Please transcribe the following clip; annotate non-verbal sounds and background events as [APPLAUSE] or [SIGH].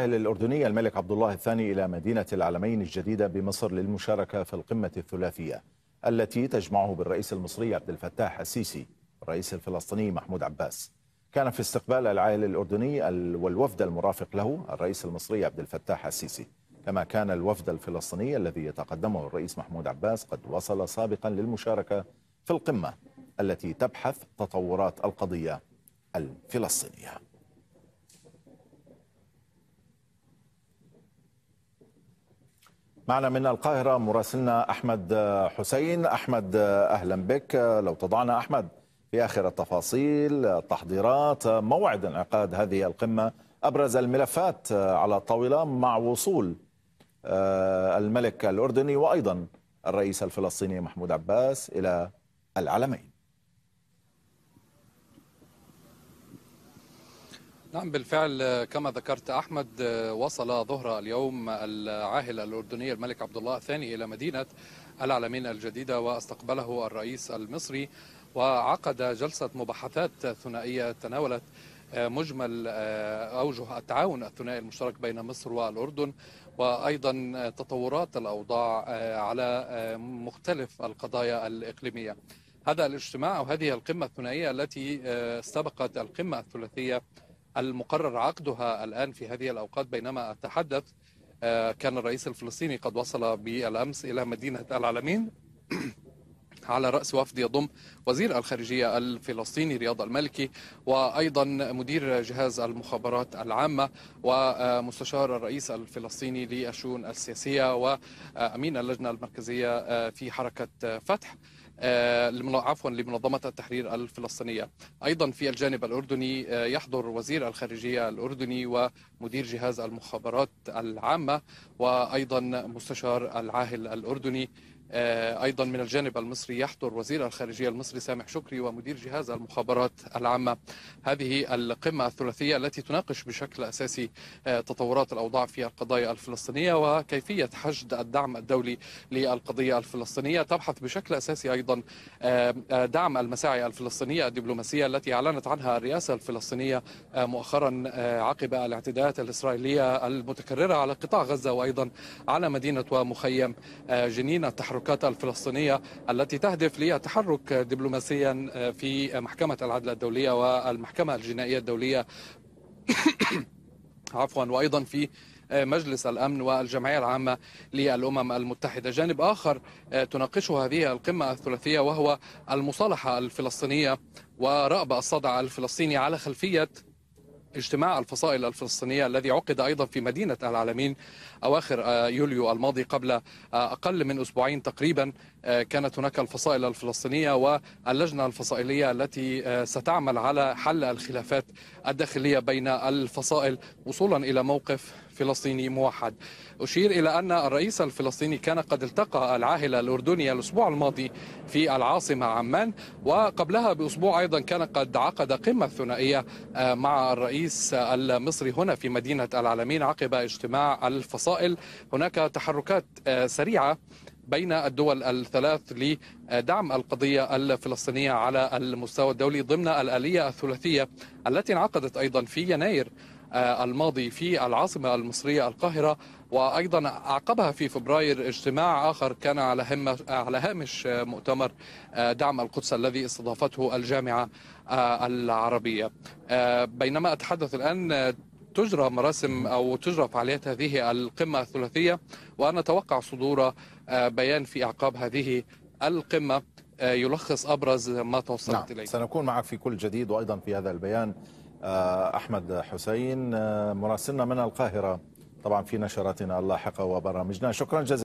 الأردني الملك عبد الله الثاني إلى مدينة العلمين الجديدة بمصر للمشاركة في القمة الثلاثية التي تجمعه بالرئيس المصري عبد الفتاح السيسي والرئيس الفلسطيني محمود عباس. كان في استقبال العائل الأردني والوفد المرافق له الرئيس المصري عبد الفتاح السيسي. كما كان الوفد الفلسطيني الذي يتقدمه الرئيس محمود عباس قد وصل سابقا للمشاركة في القمة التي تبحث تطورات القضية الفلسطينية. معنا من القاهرة مراسلنا أحمد حسين. أحمد أهلا بك. لو تضعنا أحمد في آخر التفاصيل التحضيرات موعد انعقاد هذه القمة أبرز الملفات على الطاولة مع وصول الملك الأردني وأيضا الرئيس الفلسطيني محمود عباس إلى العلمين نعم بالفعل كما ذكرت أحمد وصل ظهر اليوم العاهل الأردني الملك عبد الله الثاني إلى مدينة العلمين الجديدة واستقبله الرئيس المصري وعقد جلسة مباحثات ثنائية تناولت مجمل أوجه التعاون الثنائي المشترك بين مصر والأردن وأيضا تطورات الأوضاع على مختلف القضايا الإقليمية. هذا الاجتماع أو هذه القمة الثنائية التي استبقت القمة الثلاثية المقرر عقدها الآن في هذه الأوقات بينما أتحدث كان الرئيس الفلسطيني قد وصل بالأمس إلى مدينة العلمين [CLEARS THROAT] على رأس وفد يضم وزير الخارجية الفلسطيني رياض المالكي وأيضا مدير جهاز المخابرات العامة ومستشار الرئيس الفلسطيني للشؤون السياسية وأمين اللجنة المركزية في حركة فتح. عفوا لمنظمة التحرير الفلسطينية. أيضا في الجانب الأردني يحضر وزير الخارجية الأردني ومدير جهاز المخابرات العامة وأيضا مستشار العاهل الأردني أيضا من الجانب المصري يحضر وزير الخارجية المصري سامح شكري ومدير جهاز المخابرات العامة. هذه القمة الثلاثية التي تناقش بشكل أساسي تطورات الأوضاع في القضايا الفلسطينية وكيفية حشد الدعم الدولي للقضية الفلسطينية. تبحث بشكل أساسي أيضا دعم المساعي الفلسطينية الدبلوماسية التي أعلنت عنها الرئاسة الفلسطينية مؤخرا عقب الاعتداءات الإسرائيلية المتكررة على قطاع غزة وأيضا على مدينة ومخيم جنين التحرر التحركات الفلسطينية التي تهدف للتحرك دبلوماسيا في محكمة العدل الدولية والمحكمة الجنائية الدولية. [COUGHS] عفوا وأيضا في مجلس الأمن والجمعية العامة للأمم المتحدة. جانب آخر تناقشه هذه القمة الثلاثية وهو المصالحة الفلسطينية ورأب الصدع الفلسطيني على خلفية اجتماع الفصائل الفلسطينية الذي عقد أيضا في مدينة العالمين أواخر يوليو الماضي قبل أقل من أسبوعين تقريبا. كانت هناك الفصائل الفلسطينية واللجنة الفصائلية التي ستعمل على حل الخلافات الداخلية بين الفصائل وصولا إلى موقف فلسطيني موحد. أشير إلى أن الرئيس الفلسطيني كان قد التقى العاهل الأردني الأسبوع الماضي في العاصمة عمان وقبلها بأسبوع أيضا كان قد عقد قمة ثنائية مع الرئيس المصري هنا في مدينة العالمين عقب اجتماع الفصائل. هناك تحركات سريعة بين الدول الثلاث لدعم القضية الفلسطينية على المستوى الدولي ضمن الآلية الثلاثية التي انعقدت أيضا في يناير الماضي في العاصمة المصرية القاهرة وأيضا عقبها في فبراير اجتماع آخر كان على, هم على هامش مؤتمر دعم القدس الذي استضافته الجامعة العربية. بينما أتحدث الآن تجرى مراسم أو تجرى فعاليات هذه القمة الثلاثية ونتوقع صدور بيان في أعقاب هذه القمة يلخص أبرز ما توصلت نعم. إليه. سنكون معك في كل جديد وأيضا في هذا البيان أحمد حسين مراسلنا من القاهرة طبعا في نشراتنا اللاحقة وبرامجنا شكرا جزيلا